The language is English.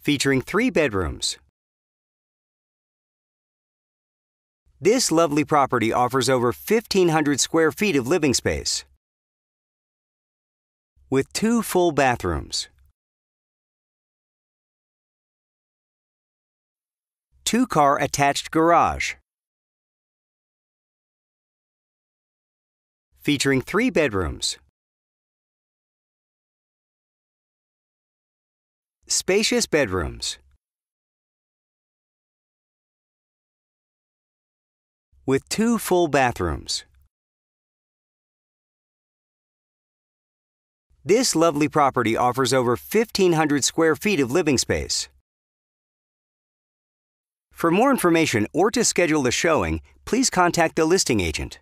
featuring three bedrooms. This lovely property offers over 1,500 square feet of living space with two full bathrooms. Two car attached garage. Featuring three bedrooms. Spacious bedrooms. With two full bathrooms. This lovely property offers over 1,500 square feet of living space. For more information or to schedule a showing, please contact the listing agent.